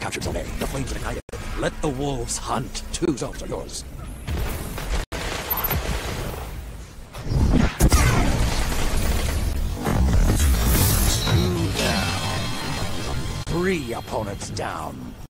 captured zone A. The flames are ignited. Let the wolves hunt. Two zones are yours. Two down. Three opponents down.